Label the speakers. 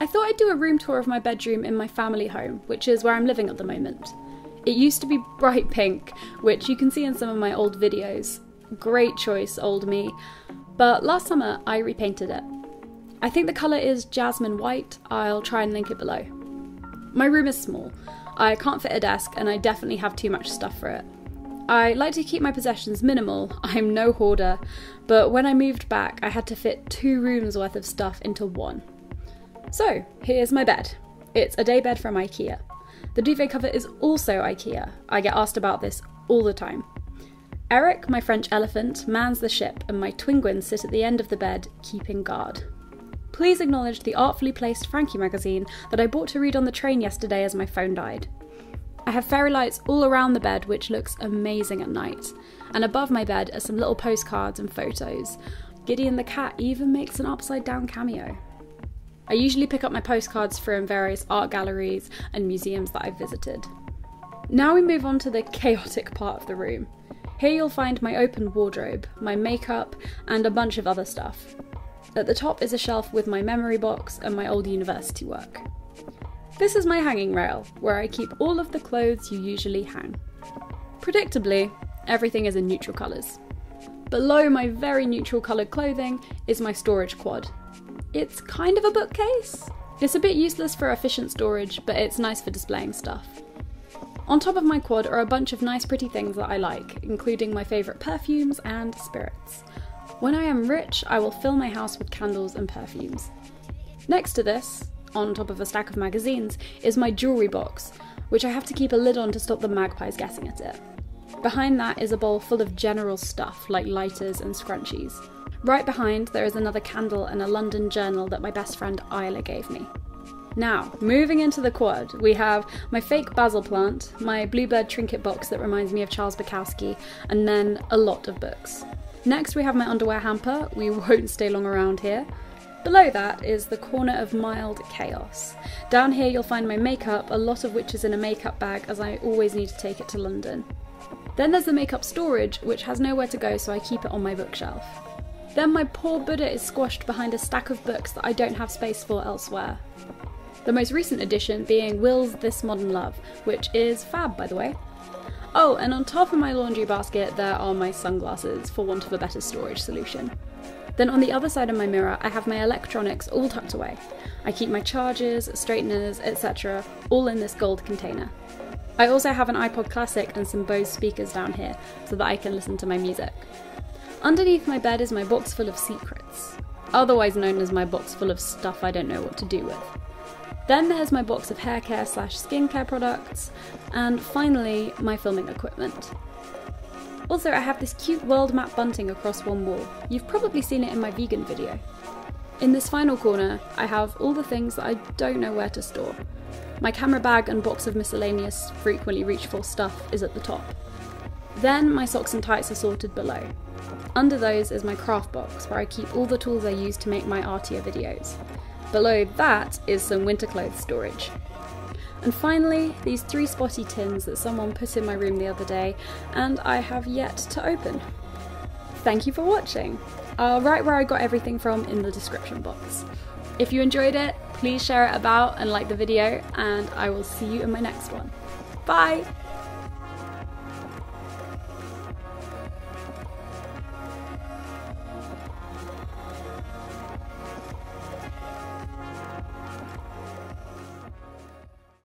Speaker 1: I thought I'd do a room tour of my bedroom in my family home, which is where I'm living at the moment. It used to be bright pink, which you can see in some of my old videos. Great choice, old me. But last summer I repainted it. I think the colour is jasmine white, I'll try and link it below. My room is small. I can't fit a desk and I definitely have too much stuff for it. I like to keep my possessions minimal, I'm no hoarder, but when I moved back I had to fit two rooms worth of stuff into one. So, here's my bed. It's a daybed from IKEA. The duvet cover is also IKEA. I get asked about this all the time. Eric, my French elephant, mans the ship, and my twinguins sit at the end of the bed, keeping guard. Please acknowledge the artfully placed Frankie magazine that I bought to read on the train yesterday as my phone died. I have fairy lights all around the bed, which looks amazing at night, and above my bed are some little postcards and photos. Gideon the cat even makes an upside down cameo. I usually pick up my postcards from various art galleries and museums that I've visited. Now we move on to the chaotic part of the room. Here you'll find my open wardrobe, my makeup, and a bunch of other stuff. At the top is a shelf with my memory box and my old university work. This is my hanging rail, where I keep all of the clothes you usually hang. Predictably, everything is in neutral colours. Below my very neutral coloured clothing is my storage quad. It's kind of a bookcase. It's a bit useless for efficient storage, but it's nice for displaying stuff. On top of my quad are a bunch of nice pretty things that I like, including my favourite perfumes and spirits. When I am rich, I will fill my house with candles and perfumes. Next to this, on top of a stack of magazines, is my jewellery box, which I have to keep a lid on to stop the magpies guessing at it. Behind that is a bowl full of general stuff like lighters and scrunchies. Right behind, there is another candle and a London journal that my best friend Isla gave me. Now, moving into the quad, we have my fake basil plant, my bluebird trinket box that reminds me of Charles Bukowski, and then a lot of books. Next, we have my underwear hamper, we won't stay long around here. Below that is the corner of mild chaos. Down here, you'll find my makeup, a lot of which is in a makeup bag as I always need to take it to London. Then there's the makeup storage, which has nowhere to go, so I keep it on my bookshelf. Then my poor Buddha is squashed behind a stack of books that I don't have space for elsewhere. The most recent addition being Will's This Modern Love, which is fab, by the way. Oh, and on top of my laundry basket, there are my sunglasses, for want of a better storage solution. Then on the other side of my mirror, I have my electronics all tucked away. I keep my chargers, straighteners, etc., all in this gold container. I also have an iPod Classic and some Bose speakers down here so that I can listen to my music. Underneath my bed is my box full of secrets, otherwise known as my box full of stuff I don't know what to do with. Then there's my box of hair care slash skincare products, and finally, my filming equipment. Also, I have this cute world map bunting across one wall. You've probably seen it in my vegan video. In this final corner, I have all the things that I don't know where to store. My camera bag and box of miscellaneous, frequently reached for stuff is at the top. Then my socks and tights are sorted below. Under those is my craft box, where I keep all the tools I use to make my Artia videos. Below that is some winter clothes storage. And finally, these three spotty tins that someone put in my room the other day, and I have yet to open. Thank you for watching. Uh, I'll write where I got everything from in the description box. If you enjoyed it, please share it about and like the video, and I will see you in my next one. Bye!